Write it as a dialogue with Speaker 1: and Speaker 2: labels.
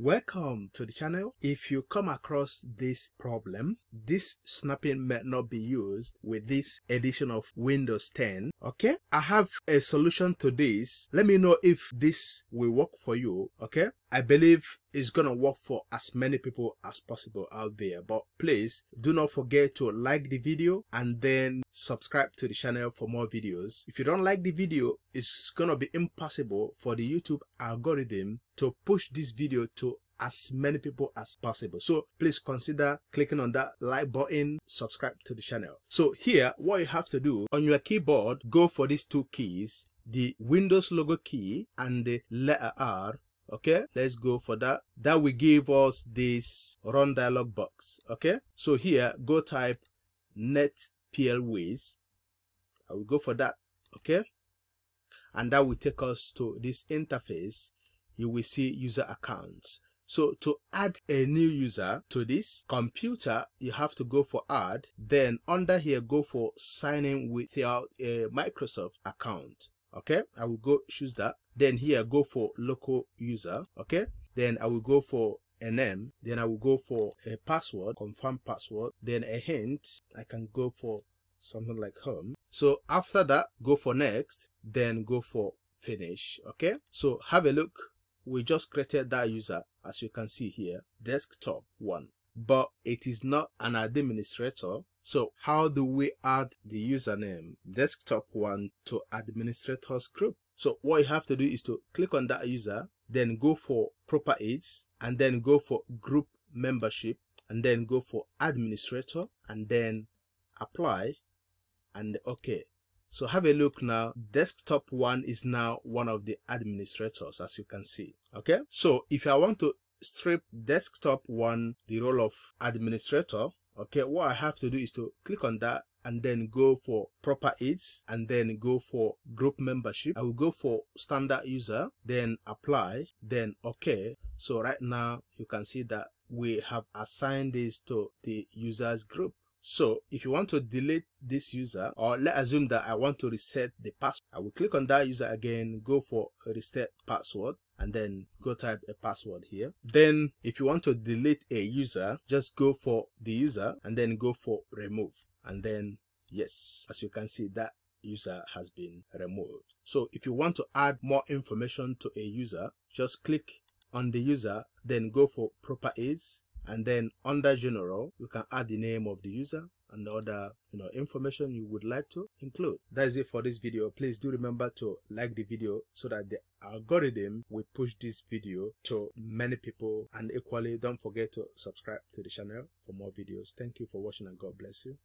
Speaker 1: Welcome to the channel. If you come across this problem, this snapin may not be used with this edition of Windows 10. Okay, I have a solution to this. Let me know if this will work for you. Okay, I believe it's gonna work for as many people as possible out there. But please do not forget to like the video and then subscribe to the channel for more videos. If you don't like the video, it's gonna be impossible for the YouTube algorithm to push this video to as many people as possible. So please consider clicking on that like button, subscribe to the channel. So here, what you have to do on your keyboard, go for these two keys, the Windows logo key and the letter R. Okay, let's go for that. That will give us this run dialog box. Okay, so here, go type net netplwiz. I will go for that. Okay, and that will take us to this interface you will see user accounts. So to add a new user to this computer, you have to go for add. Then under here, go for sign in with your uh, Microsoft account. Okay, I will go choose that. Then here, go for local user. Okay, then I will go for a name. Then I will go for a password, confirm password. Then a hint, I can go for something like home. So after that, go for next. Then go for finish. Okay, so have a look we just created that user as you can see here desktop one but it is not an administrator so how do we add the username desktop one to administrators group so what you have to do is to click on that user then go for proper properties and then go for group membership and then go for administrator and then apply and okay so have a look now. Desktop one is now one of the administrators as you can see. Okay. So if I want to strip desktop one the role of administrator, okay, what I have to do is to click on that and then go for proper aids and then go for group membership. I will go for standard user, then apply, then okay. So right now you can see that we have assigned this to the users group. So if you want to delete this user or let's assume that I want to reset the password, I will click on that user again, go for reset password and then go type a password here. Then if you want to delete a user, just go for the user and then go for remove and then yes, as you can see that user has been removed. So if you want to add more information to a user, just click on the user, then go for properties and then under general you can add the name of the user and the other you know information you would like to include. That is it for this video. Please do remember to like the video so that the algorithm will push this video to many people. And equally don't forget to subscribe to the channel for more videos. Thank you for watching and god bless you